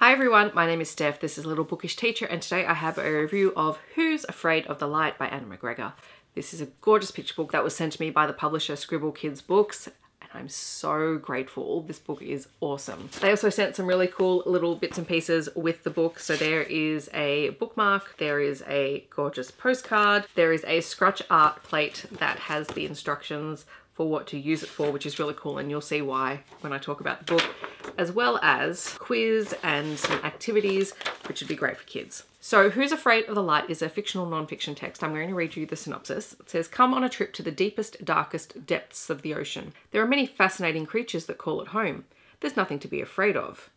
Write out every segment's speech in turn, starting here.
Hi everyone, my name is Steph. This is Little Bookish Teacher and today I have a review of Who's Afraid of the Light by Anna McGregor. This is a gorgeous picture book that was sent to me by the publisher Scribble Kids Books and I'm so grateful. This book is awesome. They also sent some really cool little bits and pieces with the book. So there is a bookmark, there is a gorgeous postcard, there is a scratch art plate that has the instructions for what to use it for, which is really cool. And you'll see why when I talk about the book, as well as quiz and some activities, which would be great for kids. So Who's Afraid of the Light is a fictional non-fiction text. I'm going to read you the synopsis. It says, come on a trip to the deepest, darkest depths of the ocean. There are many fascinating creatures that call it home. There's nothing to be afraid of.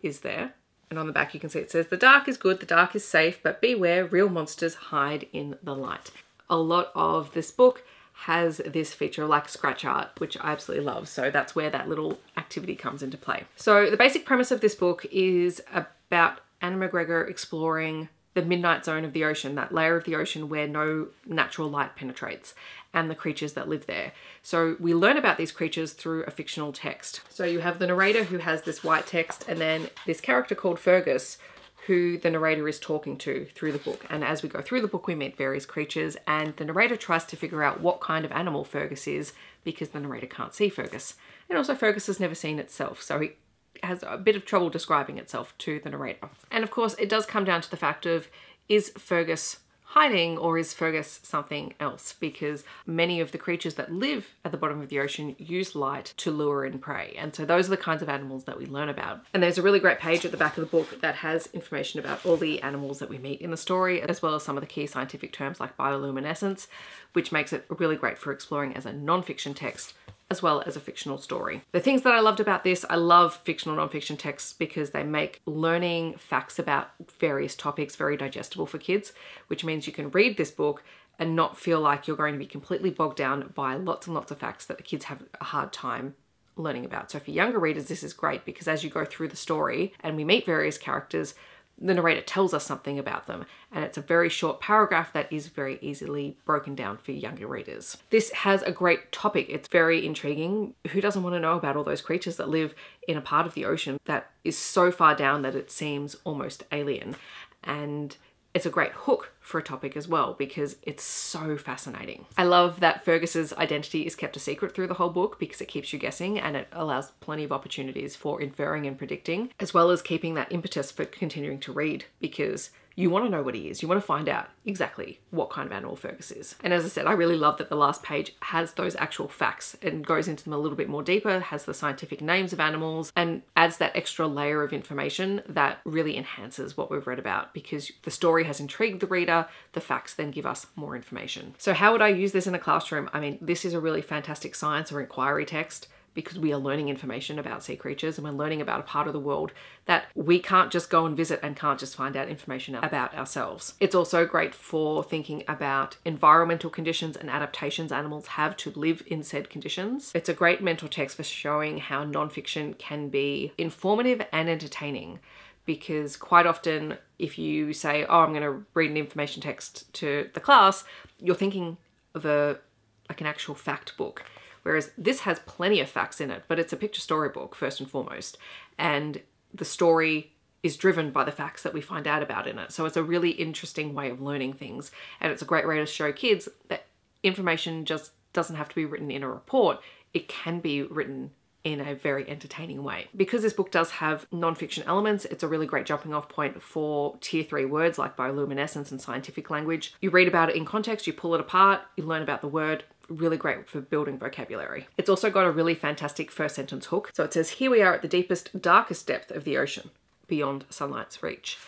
Is there? And on the back you can see it says, the dark is good, the dark is safe, but beware, real monsters hide in the light. A lot of this book has this feature like scratch art, which I absolutely love. So that's where that little activity comes into play. So the basic premise of this book is about Anna McGregor exploring the midnight zone of the ocean, that layer of the ocean where no natural light penetrates, and the creatures that live there. So we learn about these creatures through a fictional text. So you have the narrator who has this white text, and then this character called Fergus who the narrator is talking to through the book. And as we go through the book, we meet various creatures, and the narrator tries to figure out what kind of animal Fergus is because the narrator can't see Fergus. And also, Fergus has never seen itself, so he has a bit of trouble describing itself to the narrator. And of course, it does come down to the fact of is Fergus hiding or is Fergus something else? Because many of the creatures that live at the bottom of the ocean use light to lure in prey. And so those are the kinds of animals that we learn about. And there's a really great page at the back of the book that has information about all the animals that we meet in the story, as well as some of the key scientific terms like bioluminescence, which makes it really great for exploring as a non-fiction text as well as a fictional story. The things that I loved about this, I love fictional nonfiction texts because they make learning facts about various topics very digestible for kids, which means you can read this book and not feel like you're going to be completely bogged down by lots and lots of facts that the kids have a hard time learning about. So for younger readers, this is great because as you go through the story and we meet various characters, the narrator tells us something about them and it's a very short paragraph that is very easily broken down for younger readers. This has a great topic. It's very intriguing. Who doesn't want to know about all those creatures that live in a part of the ocean that is so far down that it seems almost alien? And it's a great hook for a topic as well because it's so fascinating. I love that Fergus's identity is kept a secret through the whole book because it keeps you guessing and it allows plenty of opportunities for inferring and predicting, as well as keeping that impetus for continuing to read because you want to know what he is. You want to find out exactly what kind of animal Fergus is. And as I said, I really love that the last page has those actual facts and goes into them a little bit more deeper, has the scientific names of animals, and adds that extra layer of information that really enhances what we've read about because the story has intrigued the reader, the facts then give us more information. So how would I use this in a classroom? I mean, this is a really fantastic science or inquiry text because we are learning information about sea creatures and we're learning about a part of the world that we can't just go and visit and can't just find out information about ourselves. It's also great for thinking about environmental conditions and adaptations animals have to live in said conditions. It's a great mental text for showing how nonfiction can be informative and entertaining because quite often if you say, oh, I'm going to read an information text to the class, you're thinking of a like an actual fact book. Whereas this has plenty of facts in it, but it's a picture storybook first and foremost. And the story is driven by the facts that we find out about in it. So it's a really interesting way of learning things. And it's a great way to show kids that information just doesn't have to be written in a report. It can be written in a very entertaining way. Because this book does have nonfiction elements, it's a really great jumping off point for tier three words like bioluminescence and scientific language. You read about it in context, you pull it apart, you learn about the word, really great for building vocabulary. It's also got a really fantastic first sentence hook. So it says, here we are at the deepest, darkest depth of the ocean, beyond sunlight's reach.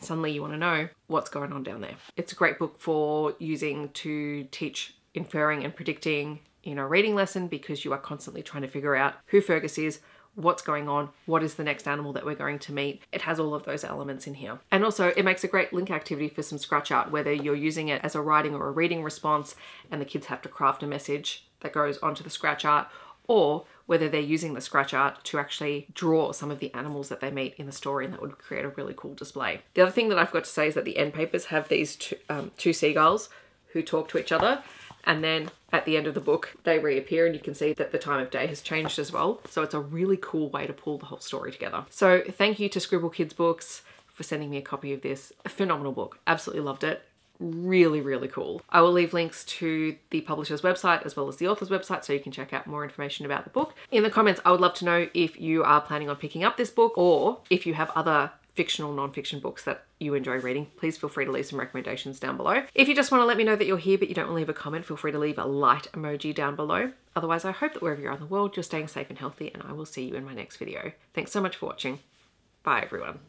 Suddenly you want to know what's going on down there. It's a great book for using to teach inferring and predicting in a reading lesson because you are constantly trying to figure out who Fergus is, what's going on, what is the next animal that we're going to meet. It has all of those elements in here. And also it makes a great link activity for some scratch art, whether you're using it as a writing or a reading response and the kids have to craft a message that goes onto the scratch art or whether they're using the scratch art to actually draw some of the animals that they meet in the story and that would create a really cool display. The other thing that I've got to say is that the end papers have these two, um, two seagulls who talk to each other And then at the end of the book, they reappear and you can see that the time of day has changed as well. So it's a really cool way to pull the whole story together. So thank you to Scribble Kids Books for sending me a copy of this. A phenomenal book. Absolutely loved it really, really cool. I will leave links to the publisher's website as well as the author's website so you can check out more information about the book. In the comments, I would love to know if you are planning on picking up this book or if you have other fictional non-fiction books that you enjoy reading, please feel free to leave some recommendations down below. If you just want to let me know that you're here but you don't want to leave a comment, feel free to leave a light emoji down below. Otherwise, I hope that wherever you are in the world, you're staying safe and healthy and I will see you in my next video. Thanks so much for watching. Bye everyone.